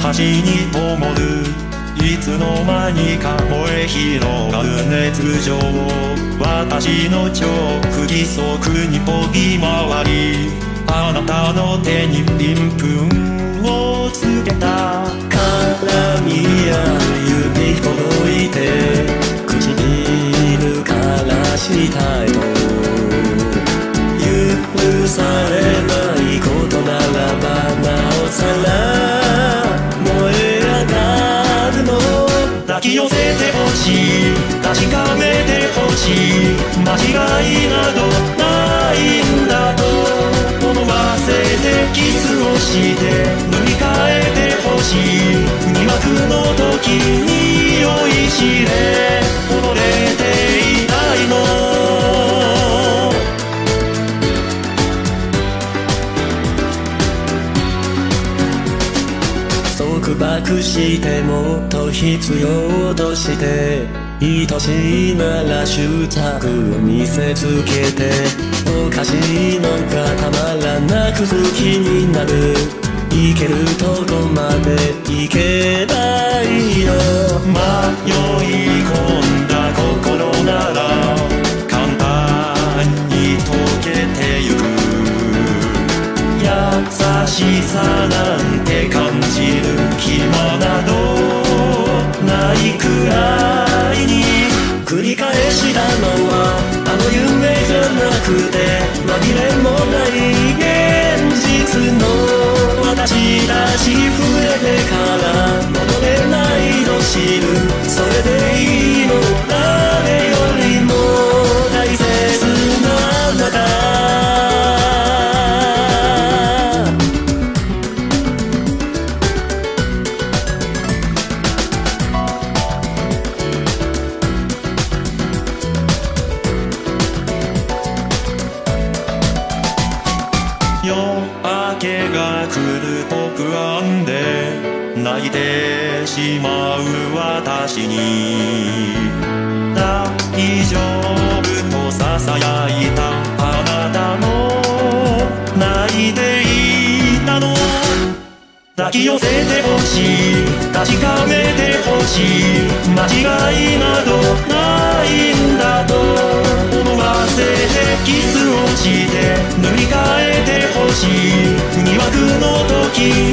端に灯る。いつの間にか燃え広がる熱情私の超不規則に飛び回り。あなたの手に鱗粉をつけた。絡み合う指届いて。唇からしたいと。許されないことならばなおさら。抱き寄せてほしい。確かめてほしい。間違いなどないんだと。思わせてキスをして。束縛してもっと必要として愛しいなら執着を見せつけておかしいのがたまらなく好きになるいけるとこまでいけばいいよ迷い込んだ心なら簡単に溶けてゆく優しされと不安で泣いてしまう私に。大丈夫と囁いたあなたも泣いていたの。抱き寄せてほしい。確かめてほしい。間違いなどないんだと。思わせてキスをして。塗り替えてほしい。疑惑の時 you